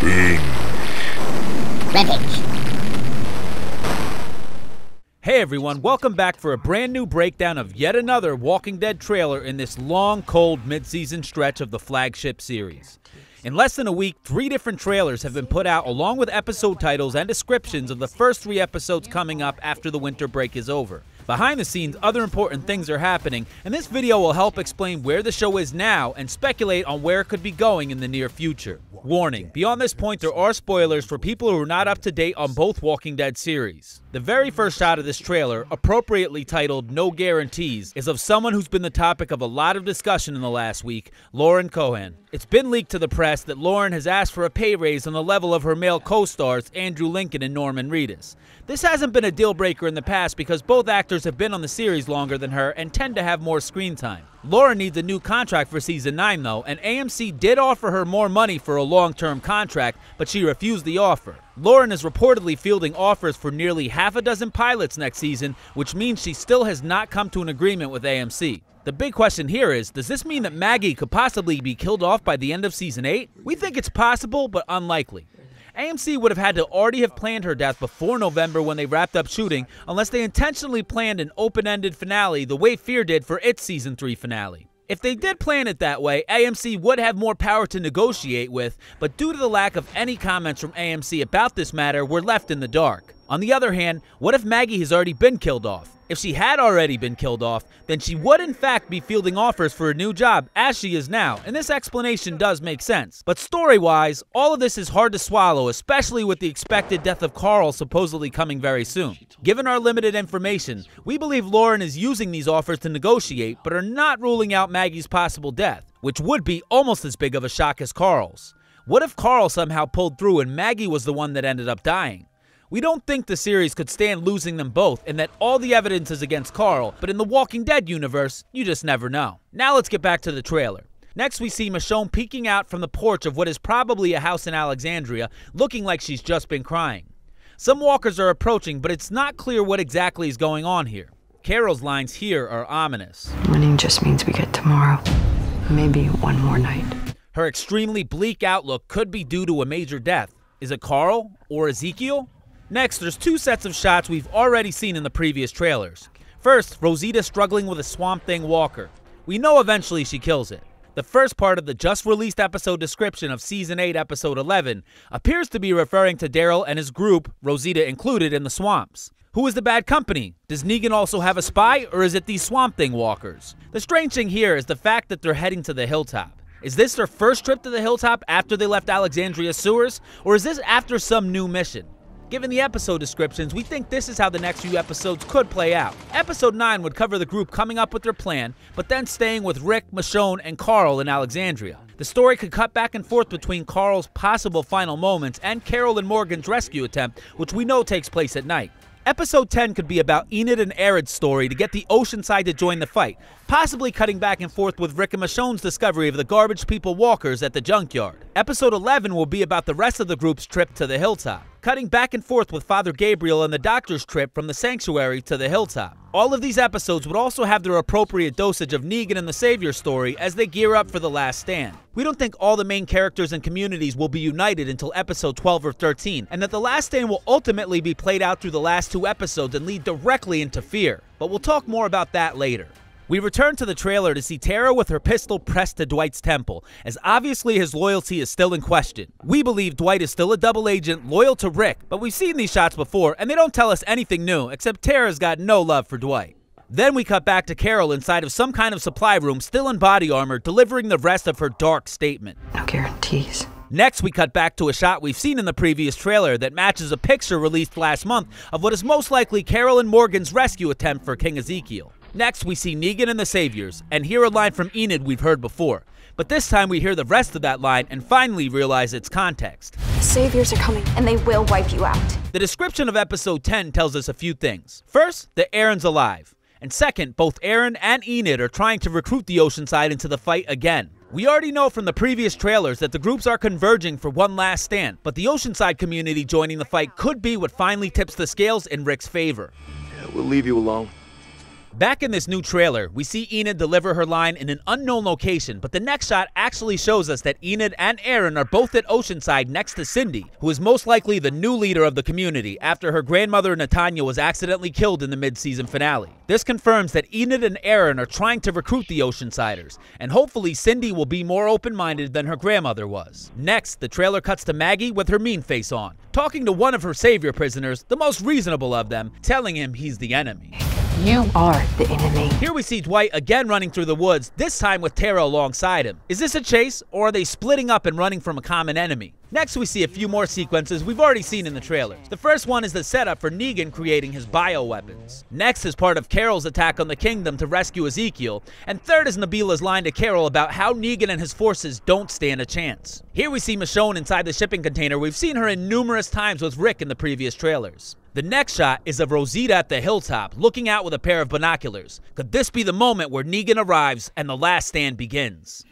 Binge. Hey everyone, welcome back for a brand new breakdown of yet another Walking Dead trailer in this long, cold mid-season stretch of the flagship series. In less than a week, three different trailers have been put out along with episode titles and descriptions of the first three episodes coming up after the winter break is over. Behind the scenes, other important things are happening, and this video will help explain where the show is now and speculate on where it could be going in the near future. Warning, beyond this point there are spoilers for people who are not up to date on both Walking Dead series. The very first shot of this trailer, appropriately titled No Guarantees, is of someone who's been the topic of a lot of discussion in the last week, Lauren Cohan. It's been leaked to the press that Lauren has asked for a pay raise on the level of her male co-stars Andrew Lincoln and Norman Reedus. This hasn't been a deal breaker in the past because both actors have been on the series longer than her and tend to have more screen time. Lauren needs a new contract for season 9 though, and AMC did offer her more money for a long-term contract, but she refused the offer. Lauren is reportedly fielding offers for nearly half a dozen pilots next season, which means she still has not come to an agreement with AMC. The big question here is, does this mean that Maggie could possibly be killed off by the end of season 8? We think it's possible, but unlikely. AMC would have had to already have planned her death before November when they wrapped up shooting, unless they intentionally planned an open-ended finale the way Fear did for its season 3 finale. If they did plan it that way, AMC would have more power to negotiate with, but due to the lack of any comments from AMC about this matter, we're left in the dark. On the other hand, what if Maggie has already been killed off? If she had already been killed off, then she would in fact be fielding offers for a new job, as she is now, and this explanation does make sense. But story-wise, all of this is hard to swallow, especially with the expected death of Carl supposedly coming very soon. Given our limited information, we believe Lauren is using these offers to negotiate, but are not ruling out Maggie's possible death, which would be almost as big of a shock as Carl's. What if Carl somehow pulled through and Maggie was the one that ended up dying? We don't think the series could stand losing them both and that all the evidence is against Carl, but in the Walking Dead universe, you just never know. Now let's get back to the trailer. Next, we see Michonne peeking out from the porch of what is probably a house in Alexandria, looking like she's just been crying. Some walkers are approaching, but it's not clear what exactly is going on here. Carol's lines here are ominous. Winning just means we get tomorrow. Maybe one more night. Her extremely bleak outlook could be due to a major death. Is it Carl or Ezekiel? Next, there's two sets of shots we've already seen in the previous trailers. First, Rosita struggling with a Swamp Thing walker. We know eventually she kills it. The first part of the just released episode description of Season 8, Episode 11 appears to be referring to Daryl and his group, Rosita included, in the swamps. Who is the bad company? Does Negan also have a spy, or is it these Swamp Thing walkers? The strange thing here is the fact that they're heading to the hilltop. Is this their first trip to the hilltop after they left Alexandria sewers, or is this after some new mission? Given the episode descriptions, we think this is how the next few episodes could play out. Episode 9 would cover the group coming up with their plan, but then staying with Rick, Michonne, and Carl in Alexandria. The story could cut back and forth between Carl's possible final moments and Carol and Morgan's rescue attempt, which we know takes place at night. Episode 10 could be about Enid and Aaron's story to get the Oceanside to join the fight, possibly cutting back and forth with Rick and Michonne's discovery of the garbage people walkers at the junkyard. Episode 11 will be about the rest of the group's trip to the hilltop, cutting back and forth with Father Gabriel and the doctor's trip from the sanctuary to the hilltop. All of these episodes would also have their appropriate dosage of Negan and the Savior story as they gear up for the last stand. We don't think all the main characters and communities will be united until episode 12 or 13, and that the last stand will ultimately be played out through the last two episodes and lead directly into fear. But we'll talk more about that later. We return to the trailer to see Tara with her pistol pressed to Dwight's temple, as obviously his loyalty is still in question. We believe Dwight is still a double agent loyal to Rick, but we've seen these shots before, and they don't tell us anything new, except Tara's got no love for Dwight. Then we cut back to Carol inside of some kind of supply room, still in body armor, delivering the rest of her dark statement. No guarantees. Next, we cut back to a shot we've seen in the previous trailer that matches a picture released last month of what is most likely Carol and Morgan's rescue attempt for King Ezekiel. Next, we see Negan and the Saviors, and hear a line from Enid we've heard before. But this time we hear the rest of that line and finally realize its context. The saviors are coming, and they will wipe you out. The description of episode 10 tells us a few things. First, that Aaron's alive. And second, both Aaron and Enid are trying to recruit the Oceanside into the fight again. We already know from the previous trailers that the groups are converging for one last stand, but the Oceanside community joining the fight could be what finally tips the scales in Rick's favor. Yeah, we'll leave you alone. Back in this new trailer, we see Enid deliver her line in an unknown location, but the next shot actually shows us that Enid and Aaron are both at Oceanside next to Cindy, who is most likely the new leader of the community after her grandmother Natania was accidentally killed in the mid-season finale. This confirms that Enid and Aaron are trying to recruit the Oceansiders, and hopefully Cindy will be more open-minded than her grandmother was. Next, the trailer cuts to Maggie with her mean face on, talking to one of her savior prisoners, the most reasonable of them, telling him he's the enemy. You are the enemy. Here we see Dwight again running through the woods, this time with Tara alongside him. Is this a chase, or are they splitting up and running from a common enemy? Next, we see a few more sequences we've already seen in the trailers. The first one is the setup for Negan creating his bioweapons. Next is part of Carol's attack on the kingdom to rescue Ezekiel. And third is Nabila's line to Carol about how Negan and his forces don't stand a chance. Here we see Michonne inside the shipping container. We've seen her in numerous times with Rick in the previous trailers. The next shot is of Rosita at the hilltop, looking out with a pair of binoculars. Could this be the moment where Negan arrives and the last stand begins?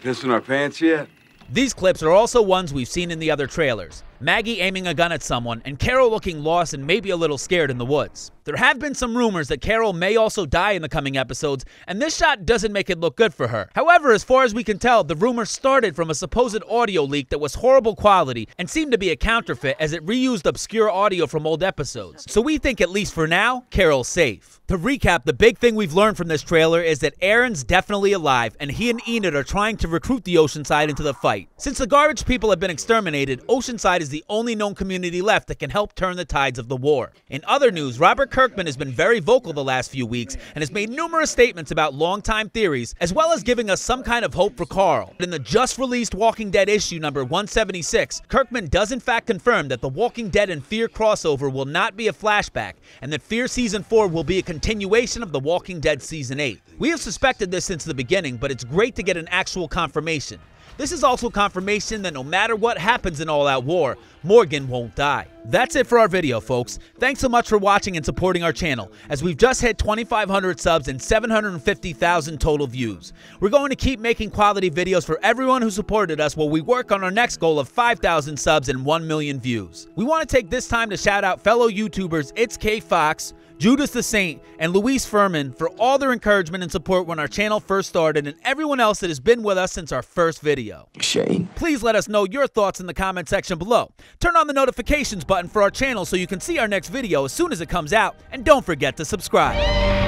Pissing our pants yet? These clips are also ones we've seen in the other trailers. Maggie aiming a gun at someone, and Carol looking lost and maybe a little scared in the woods. There have been some rumors that Carol may also die in the coming episodes, and this shot doesn't make it look good for her. However, as far as we can tell, the rumor started from a supposed audio leak that was horrible quality and seemed to be a counterfeit as it reused obscure audio from old episodes. So we think, at least for now, Carol's safe. To recap, the big thing we've learned from this trailer is that Aaron's definitely alive, and he and Enid are trying to recruit the Oceanside into the fight. Since the garbage people have been exterminated, Oceanside is the only known community left that can help turn the tides of the war. In other news, Robert Kirkman has been very vocal the last few weeks and has made numerous statements about long-time theories, as well as giving us some kind of hope for Carl. In the just-released Walking Dead issue number 176, Kirkman does in fact confirm that the Walking Dead and Fear crossover will not be a flashback, and that Fear Season 4 will be a continuation of The Walking Dead Season 8. We have suspected this since the beginning, but it's great to get an actual confirmation. This is also confirmation that no matter what happens in All Out War, Morgan won't die. That's it for our video, folks. Thanks so much for watching and supporting our channel, as we've just hit 2,500 subs and 750,000 total views. We're going to keep making quality videos for everyone who supported us while we work on our next goal of 5,000 subs and 1 million views. We want to take this time to shout out fellow YouTubers It's K Fox, Judas the Saint, and Luis Furman for all their encouragement and support when our channel first started, and everyone else that has been with us since our first video. Shane. Please let us know your thoughts in the comment section below. Turn on the notifications button for our channel so you can see our next video as soon as it comes out, and don't forget to subscribe.